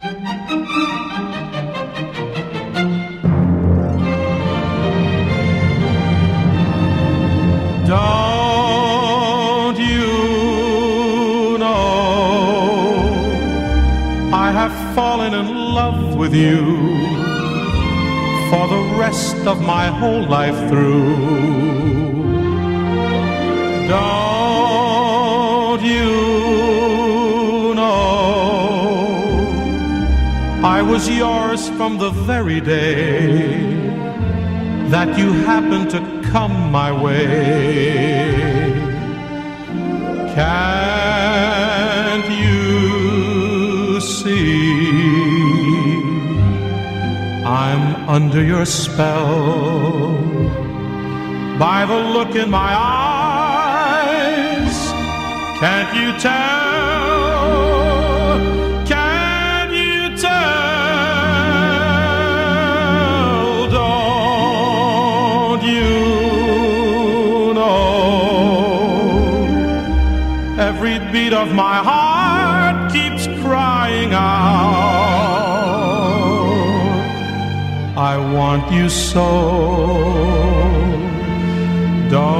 Don't you know I have fallen in love with you for the rest of my whole life through? Was yours from the very day that you happened to come my way. Can't you see I'm under your spell by the look in my eyes? Can't you tell? Every beat of my heart keeps crying out. I want you so. Don't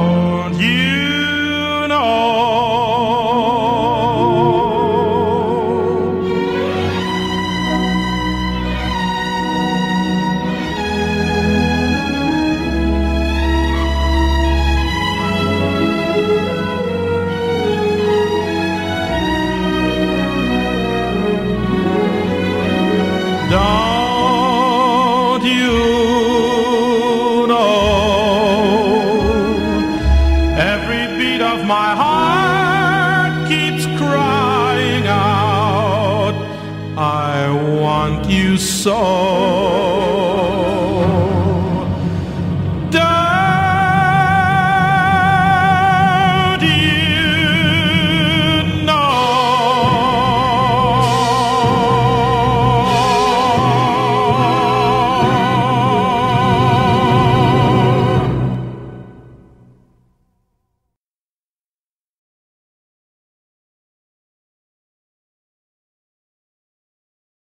Every beat of my heart keeps crying out, I want you so.